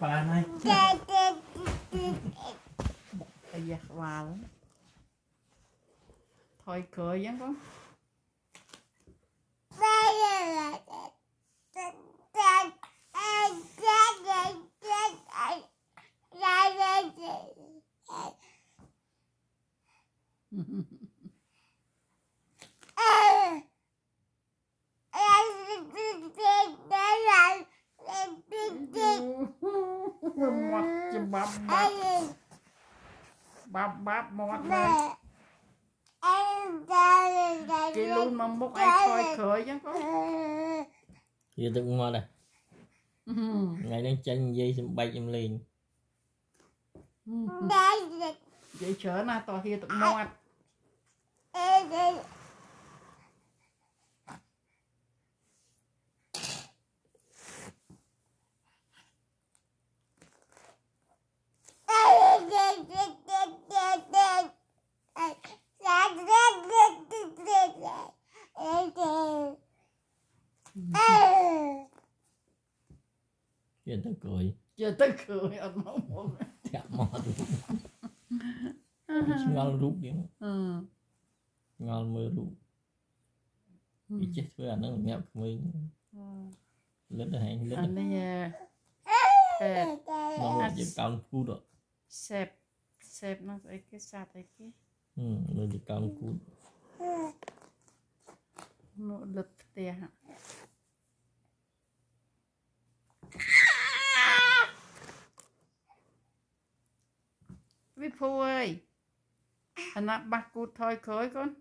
Paano? Ayak vào Thôi cười giống con Mm-hmm. bắp bắp mót mà cái luôn mà múc ai coi khởi chứ có. Giờ tôi cũng ngon à ngày đang chân dây xong bay em liền. Dây chở na to kia tụi mót ទៅក្រួយយកទៅក្រួយអត់មកមកតែមករូបឆ្ងល់រូបនេះអឺឆ្ងល់មើលរូបវាចេះធ្វើអានឹងសម្រាប់ក្មេងលិតទៅហែងលិតអានេះអឺមកយកកោនគូតសេបសេបនោះស្អីគេសាតអីគេហឹមលើកកោនគូតមកលិតផ្ទះ Phu ơi anh à, bắt cút thôi khơi con.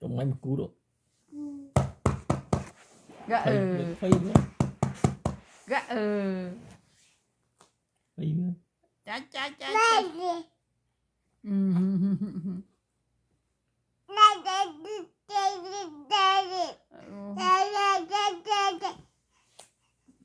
Trong máy mà cú được. Gã ừ, gã ừ, chá chá cha chá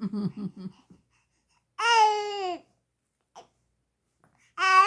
Mm-hmm.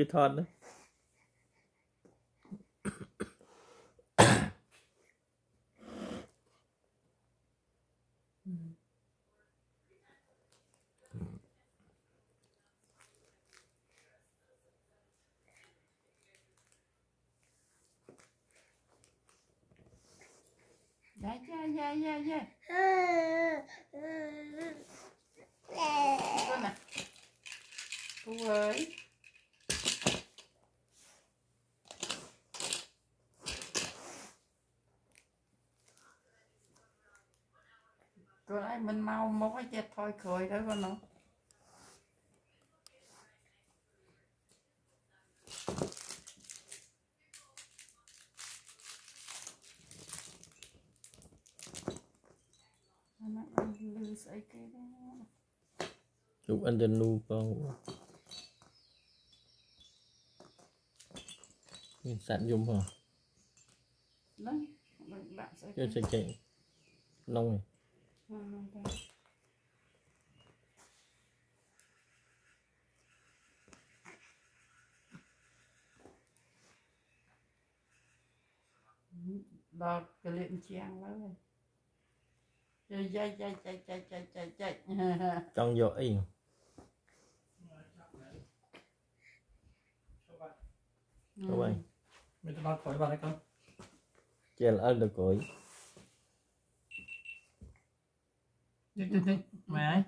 cái thon đấy dạ, dạ dạ dạ dạ Con nè ơi. mình mau mối chết thôi cười đó con nó chụp anh trên nu con mình sẵn dùng hả? Đấy, bạn sẽ chạy. Long này đó cái liệm chiang lắm rồi. Chạy chạy chạy chạy chạy chạy chạy trong vô ý. Các bạn mình ta bắt khỏi bạn hay không là ăn được cối đi đi đi. Ấy.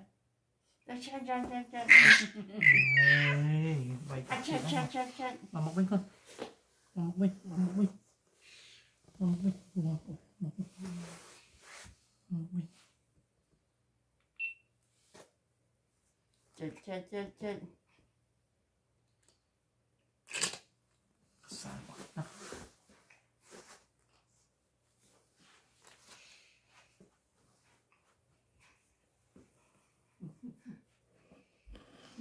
Vậy À, chạy chạy chạy chạy mà một bên con mà một bên mà một bên. Mà một bên. Mà một bên. Mà một bên. Mà một bên. Chạy chạy chạy chạy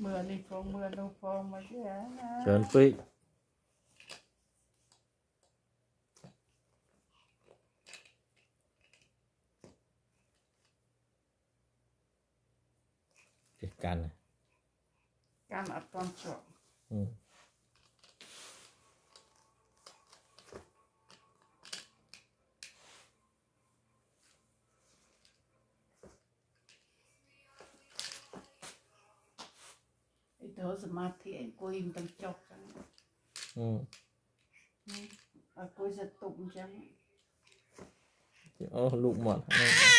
mưa đi con mưa đâu mà chứ hả chờ phi. Cái can này. Can ở con chuột. Ừ. con chỗ អឺ thì tớ sẽ mà thì anh cô im tầng chọc chẳng អឺ ở cô sẽ tụng chẳng អូលូកមាត់ហ្នឹង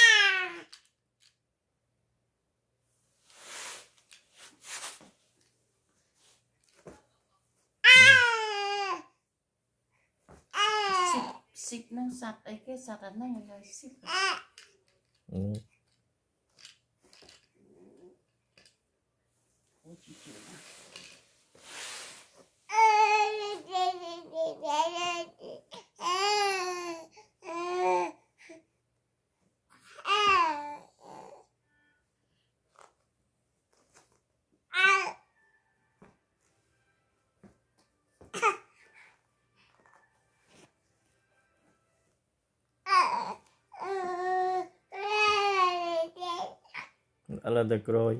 ឥឡូវទៅក្រួយ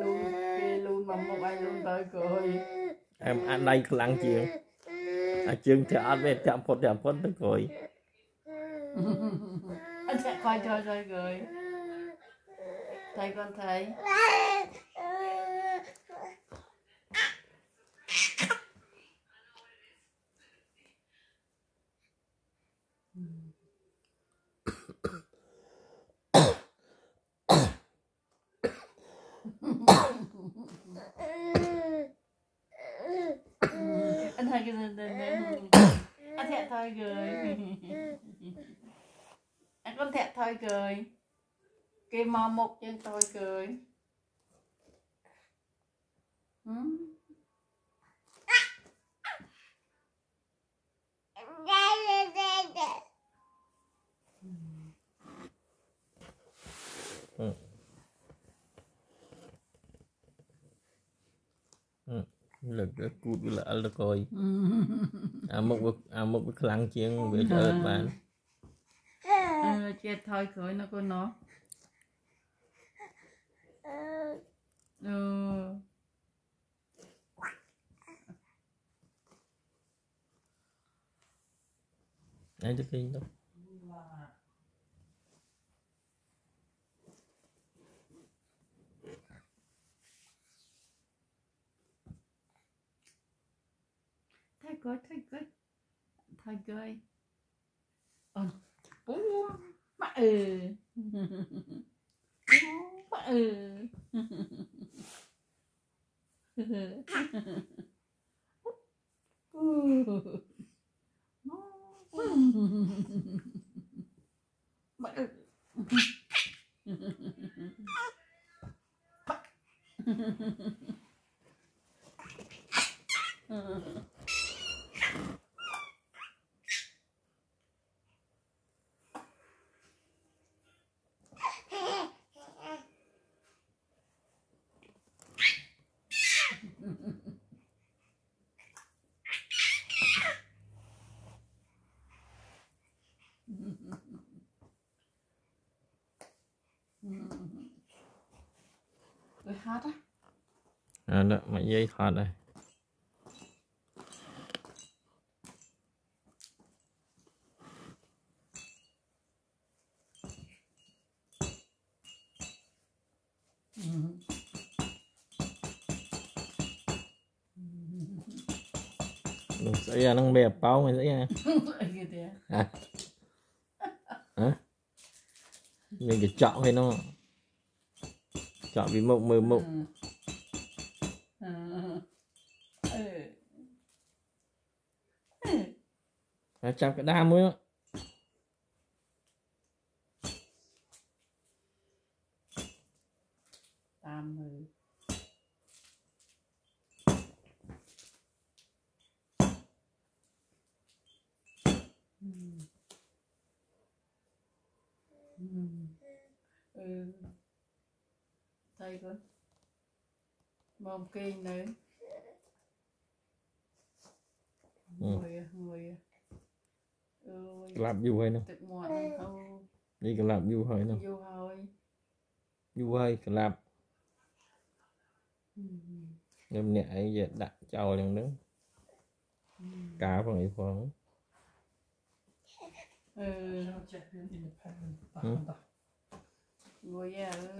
លូនគេលូនមកមុខឲ្យលូនទៅក្រួយអែមអាដៃខ្លាំងជាងអាជើងធ្វើអត់ទេតាក់ផុតតាក់ផុតទៅក្រួយអត់ចាក់ខ្វាយចូលចូលក្រួយថៃគាត់ថៃ anh thấy cái gì đây anh thẹn thôi cười anh con thẹn thôi cười cái mò một chân tôi cười lực rất cút là được rồi à một bức à một bức lăng chiên về cho ớt bạn chết thôi cười nó con nó. Ừ. ai được kinh đâu thôi cười thôi cười thôi cười ờ bố mà ừ bố mà ừ mà ừ Hát á. À đó mà dây thoát đây. Đừng xảy ra nó bẹp bao mày xảy ra hả hả? Mình cái chọn hay nó chọn vì mộng mơ mộng. À, chạm cái đam mới tám mươi Ừ. ừ. ừ tay luôn mồm kinh nữa người người làm dù hay nè, đi cái làm dù hay nè, dù hơi. Dù hơi cái làm nhưng nè ấy giờ đặt chầu lên đó. Cá bằng ý phong ừ. Ừ. Ừ. Ừ.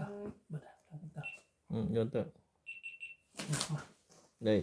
Ừ. Ừ. งินเนี่ยไอ้เหี้ยดะเจ้าอย่างนึง Ừ. กาฝั่งไอ้ฟอง ừ Nó chạy đến independent. Ta, Ừ. ta. người già ơi Bật đạp, ta, ta. อืมโยนเตอะ Mà, ได้